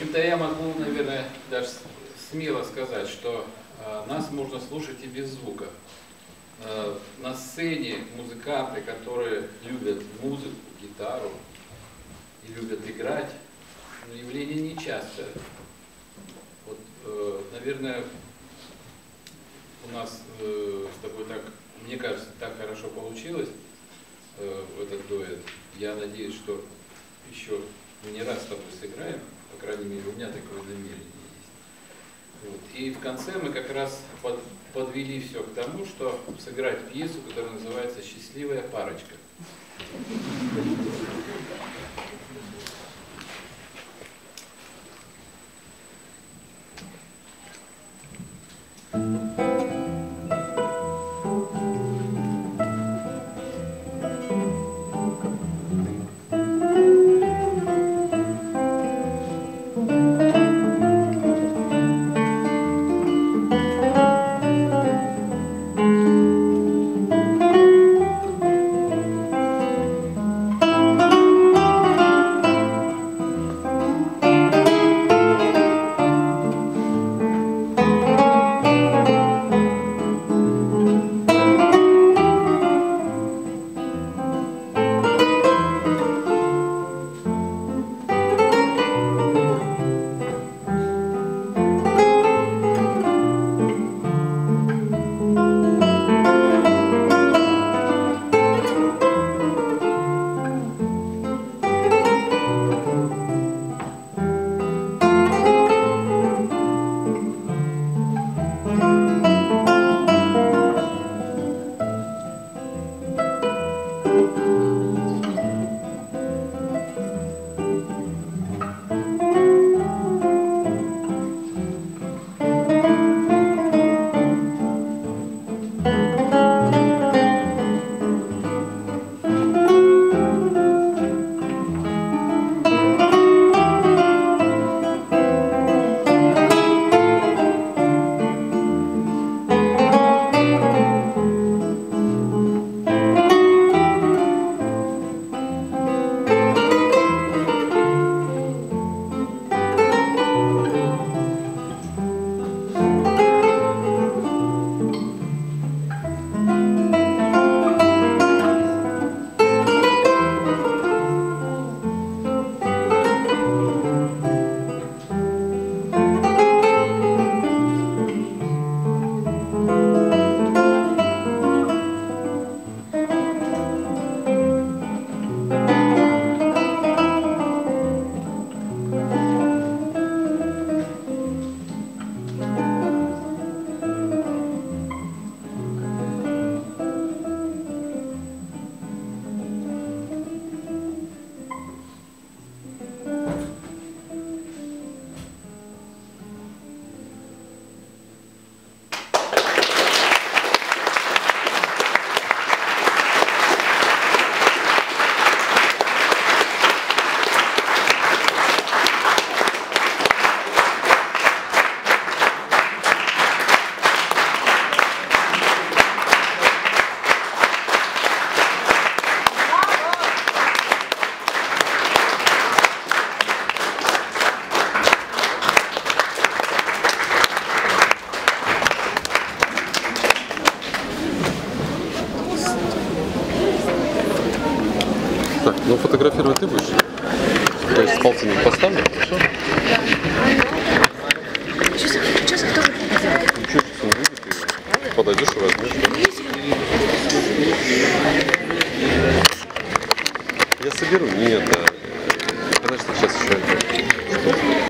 общем-то, я могу, наверное, даже смело сказать, что э, нас можно слушать и без звука. Э, на сцене музыканты, которые любят музыку, гитару и любят играть, ну, явление нечастое. Вот, э, наверное, у нас э, с тобой так, мне кажется, так хорошо получилось э, этот дуэт. Я надеюсь, что еще не раз с тобой сыграем, по крайней мере, у меня такое намерение есть. Вот. И в конце мы как раз под- подвели все к тому, что сыграть пьесу, которая называется «Счастливая парочка». Ну фотографировать ты будешь? То есть с пальцами поставлю, хорошо? Сейчас, кто? Ничего сейчас не выйдет, и подойдешь и возьмешь. Я соберу. Нет,